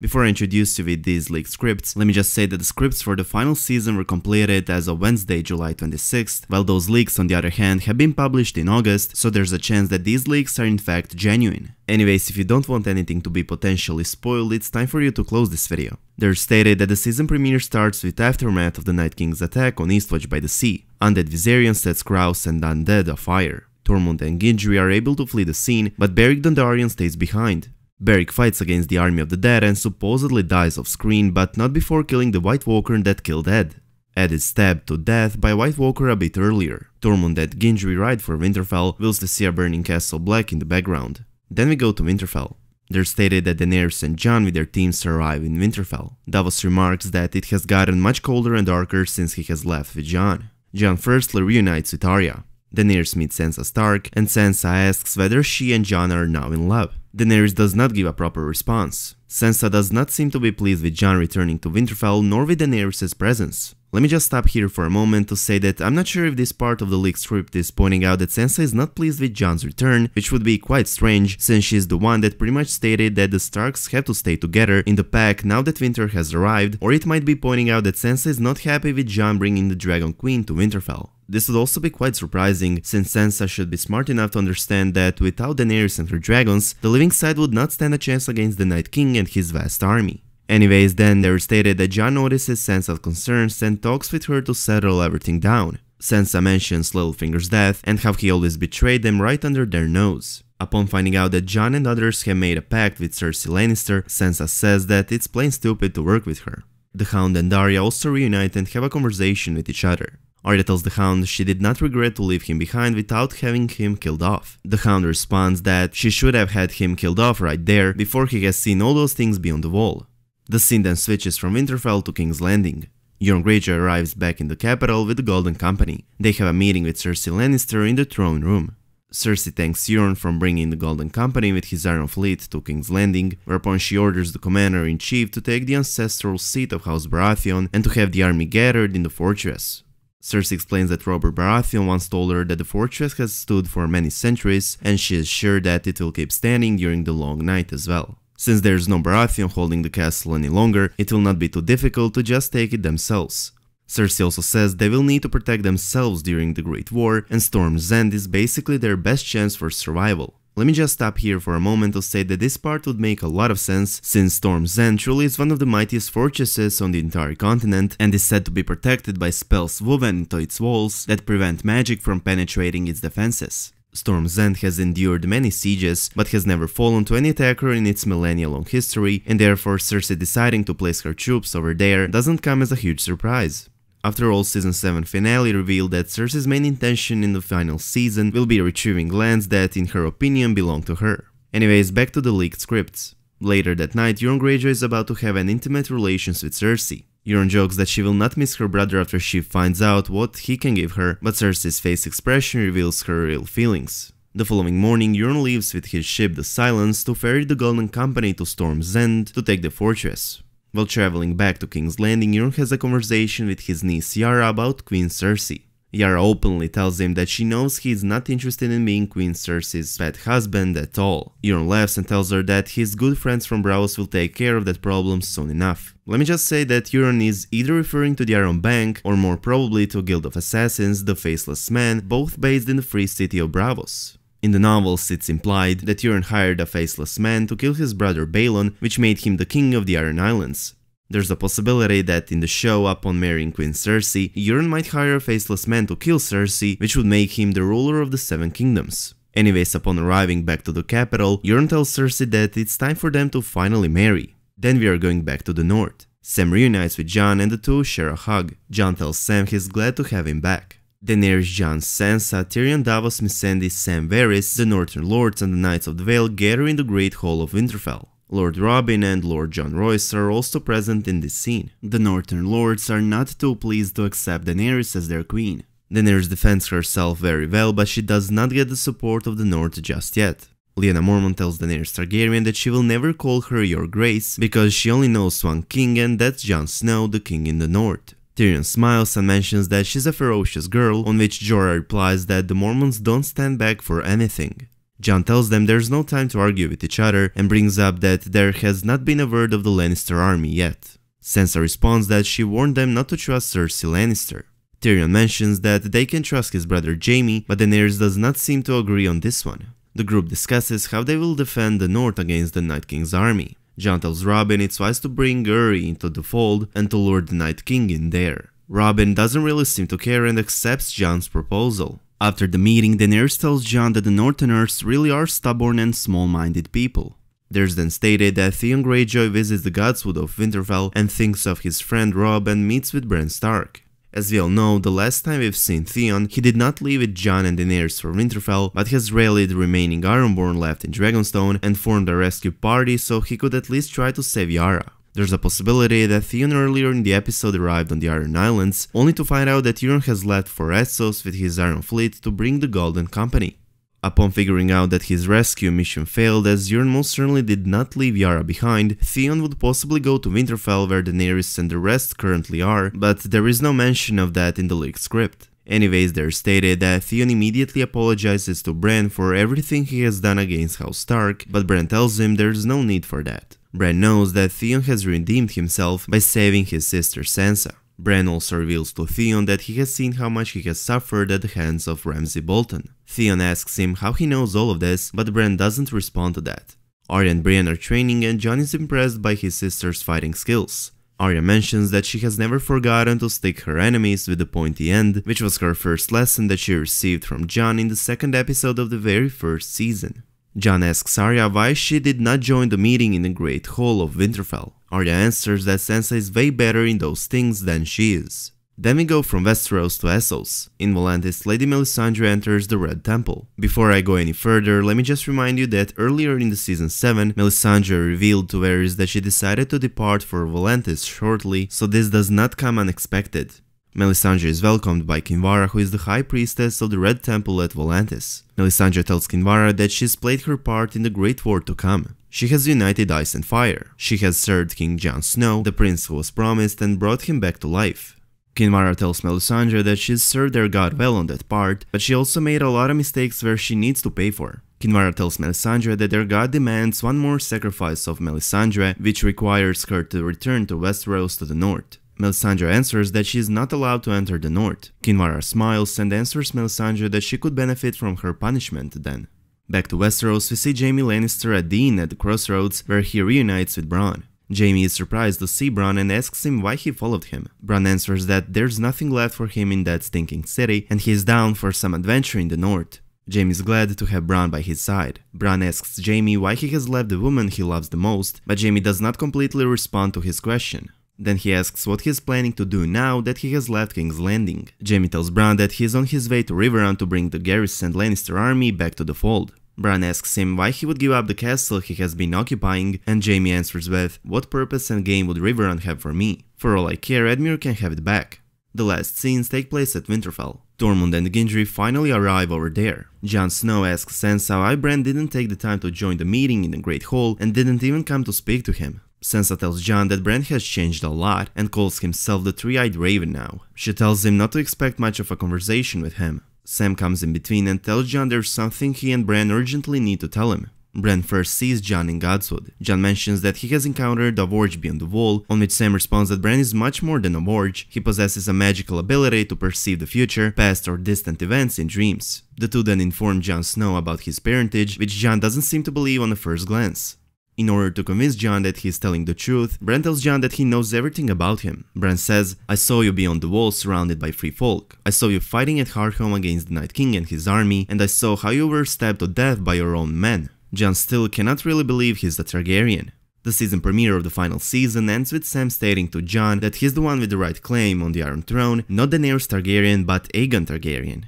Before I introduce you with these leaked scripts, let me just say that the scripts for the final season were completed as of Wednesday, July 26th, while those leaks on the other hand have been published in August, so there's a chance that these leaks are in fact genuine. Anyways, if you don't want anything to be potentially spoiled, it's time for you to close this video. There's stated that the season premiere starts with aftermath of the Night King's attack on Eastwatch by the Sea. Undead Viserion sets Kraus and Undead afire. Tormund and Gendry are able to flee the scene, but Beric Dondarrion stays behind. Beric fights against the army of the dead and supposedly dies off screen, but not before killing the White Walker that killed Ed. Ed is stabbed to death by White Walker a bit earlier. Tormund and Gendry ride for Winterfell, whilst they see a burning castle black in the background. Then we go to Winterfell. They're stated that Daenerys and Jon with their teams arrive in Winterfell. Davos remarks that it has gotten much colder and darker since he has left with Jon. Jon firstly reunites with Arya. Daenerys meets Sansa Stark, and Sansa asks whether she and Jon are now in love. Daenerys does not give a proper response. Sansa does not seem to be pleased with Jon returning to Winterfell nor with Daenerys' presence. Let me just stop here for a moment to say that I'm not sure if this part of the leaked script is pointing out that Sansa is not pleased with Jon's return, which would be quite strange since she is the one that pretty much stated that the Starks have to stay together in the pack now that winter has arrived, or it might be pointing out that Sansa is not happy with Jon bringing the Dragon Queen to Winterfell. This would also be quite surprising, since Sansa should be smart enough to understand that without Daenerys and her dragons, the living side would not stand a chance against the Night King and his vast army. Anyways, then they're stated that Jon notices Sansa's concerns and talks with her to settle everything down. Sansa mentions Littlefinger's death and how he always betrayed them right under their nose. Upon finding out that Jon and others have made a pact with Cersei Lannister, Sansa says that it's plain stupid to work with her. The Hound and Arya also reunite and have a conversation with each other. Arya tells the Hound she did not regret to leave him behind without having him killed off. The Hound responds that she should have had him killed off right there before he has seen all those things beyond the wall. The scene then switches from Winterfell to King's Landing. Euron Greyjoy arrives back in the capital with the Golden Company. They have a meeting with Cersei Lannister in the throne room. Cersei thanks Euron for bringing the Golden Company with his Iron Fleet to King's Landing, whereupon she orders the Commander-in-Chief to take the ancestral seat of House Baratheon and to have the army gathered in the fortress. Cersei explains that Robert Baratheon once told her that the fortress has stood for many centuries and she is sure that it will keep standing during the long night as well. Since there's no Baratheon holding the castle any longer, it will not be too difficult to just take it themselves. Cersei also says they will need to protect themselves during the Great War, and Storm's End is basically their best chance for survival. Let me just stop here for a moment to say that this part would make a lot of sense, since Storm's End truly is one of the mightiest fortresses on the entire continent and is said to be protected by spells woven into its walls that prevent magic from penetrating its defenses. Storm's End has endured many sieges, but has never fallen to any attacker in its millennia-long history, and therefore Cersei deciding to place her troops over there doesn't come as a huge surprise. After all, season 7 finale revealed that Cersei's main intention in the final season will be retrieving lands that, in her opinion, belong to her. Anyways, back to the leaked scripts. Later that night, Euron Greyjoy is about to have an intimate relations with Cersei. Euron jokes that she will not miss her brother after she finds out what he can give her, but Cersei's face expression reveals her real feelings. The following morning, Euron leaves with his ship the Silence to ferry the Golden Company to Storm's End to take the fortress. While traveling back to King's Landing, Euron has a conversation with his niece Yara about Queen Cersei. Yara openly tells him that she knows he is not interested in being Queen Cersei's pet husband at all. Euron laughs and tells her that his good friends from Braavos will take care of that problem soon enough. Let me just say that Euron is either referring to the Iron Bank or more probably to Guild of Assassins, the Faceless Man, both based in the free city of Braavos. In the novels, it's implied that Euron hired a faceless man to kill his brother Balon, which made him the king of the Iron Islands. There's a possibility that in the show, upon marrying Queen Cersei, Euron might hire a faceless man to kill Cersei, which would make him the ruler of the Seven Kingdoms. Anyways, upon arriving back to the capital, Euron tells Cersei that it's time for them to finally marry. Then we are going back to the north. Sam reunites with Jon and the two share a hug. Jon tells Sam he's glad to have him back. Daenerys, Jon, Sansa, Tyrion, Davos, Missandei, Sam Varys, the Northern Lords and the Knights of the Vale gather in the Great Hall of Winterfell. Lord Robin and Lord Yohn Royce are also present in this scene. The Northern Lords are not too pleased to accept Daenerys as their queen. Daenerys defends herself very well, but she does not get the support of the North just yet. Lyanna Mormont tells Daenerys Targaryen that she will never call her Your Grace because she only knows one king and that's Jon Snow, the king in the North. Tyrion smiles and mentions that she's a ferocious girl, on which Jorah replies that the Mormonts don't stand back for anything. Jon tells them there's no time to argue with each other and brings up that there has not been a word of the Lannister army yet. Sansa responds that she warned them not to trust Cersei Lannister. Tyrion mentions that they can trust his brother Jaime, but Daenerys does not seem to agree on this one. The group discusses how they will defend the north against the Night King's army. John tells Robin it's wise to bring Uri into the fold and to lure the Night King in there. Robin doesn't really seem to care and accepts John's proposal. After the meeting, Daenerys tells Jon that the Northerners really are stubborn and small-minded people. There's then stated that Theon Greyjoy visits the Godswood of Winterfell and thinks of his friend Robb and meets with Bran Stark. As we all know, the last time we've seen Theon, he did not leave with Jon and Daenerys for Winterfell, but has rallied the remaining Ironborn left in Dragonstone and formed a rescue party so he could at least try to save Yara. There's a possibility that Theon earlier in the episode arrived on the Iron Islands, only to find out that Euron has left for Essos with his Iron Fleet to bring the Golden Company. Upon figuring out that his rescue mission failed as Euron most certainly did not leave Yara behind, Theon would possibly go to Winterfell where Daenerys and the rest currently are, but there is no mention of that in the leaked script. Anyways, there stated that Theon immediately apologizes to Bran for everything he has done against House Stark, but Bran tells him there's no need for that. Bran knows that Theon has redeemed himself by saving his sister Sansa. Bran also reveals to Theon that he has seen how much he has suffered at the hands of Ramsay Bolton. Theon asks him how he knows all of this, but Bran doesn't respond to that. Arya and Brienne are training and Jon is impressed by his sister's fighting skills. Arya mentions that she has never forgotten to stick her enemies with the pointy end, which was her first lesson that she received from Jon in the second episode of the very first season. Jon asks Arya why she did not join the meeting in the Great Hall of Winterfell. Arya answers that Sansa is way better in those things than she is. Then we go from Westeros to Essos. In Volantis, Lady Melisandre enters the Red Temple. Before I go any further, let me just remind you that earlier in the season 7, Melisandre revealed to Varys that she decided to depart for Volantis shortly, so this does not come unexpected. Melisandre is welcomed by Kinvara who is the high priestess of the Red Temple at Volantis. Melisandre tells Kinvara that she's played her part in the Great War to come. She has united ice and fire. She has served King Jon Snow, the prince who was promised, and brought him back to life. Kinvara tells Melisandre that she's served their god well on that part, but she also made a lot of mistakes where she needs to pay for. Kinvara tells Melisandre that their god demands one more sacrifice of Melisandre, which requires her to return to Westeros to the north. Melisandre answers that she is not allowed to enter the north. Kinvara smiles and answers Melisandre that she could benefit from her punishment then. Back to Westeros, we see Jaime Lannister at inn at the crossroads, where he reunites with Bronn. Jaime is surprised to see Bronn and asks him why he followed him. Bronn answers that there's nothing left for him in that stinking city and he's down for some adventure in the north. Jaime is glad to have Bronn by his side. Bronn asks Jaime why he has left the woman he loves the most, but Jaime does not completely respond to his question. Then he asks what he is planning to do now that he has left King's Landing. Jaime tells Bronn that he is on his way to Riverrun to bring the Garrison Lannister army back to the fold. Bran asks him why he would give up the castle he has been occupying, and Jaime answers with, what purpose and gain would Riverrun have for me? For all I care, Edmure can have it back. The last scenes take place at Winterfell. Tormund and Gendry finally arrive over there. Jon Snow asks Sansa why Bran didn't take the time to join the meeting in the Great Hall and didn't even come to speak to him. Sansa tells Jon that Bran has changed a lot and calls himself the Three-Eyed Raven now. She tells him not to expect much of a conversation with him. Sam comes in between and tells Jon there's something he and Bran urgently need to tell him. Bran first sees Jon in Godswood. Jon mentions that he has encountered a warg beyond the wall, on which Sam responds that Bran is much more than a warg, he possesses a magical ability to perceive the future, past or distant events in dreams. The two then inform Jon Snow about his parentage, which Jon doesn't seem to believe on the first glance. In order to convince Jon that he's telling the truth, Bran tells Jon that he knows everything about him. Bran says, I saw you beyond the wall surrounded by free folk. I saw you fighting at Hardhome against the Night King and his army, and I saw how you were stabbed to death by your own men. Jon still cannot really believe he's a Targaryen. The season premiere of the final season ends with Sam stating to Jon that he's the one with the right claim on the Iron Throne, not Daenerys Targaryen but Aegon Targaryen.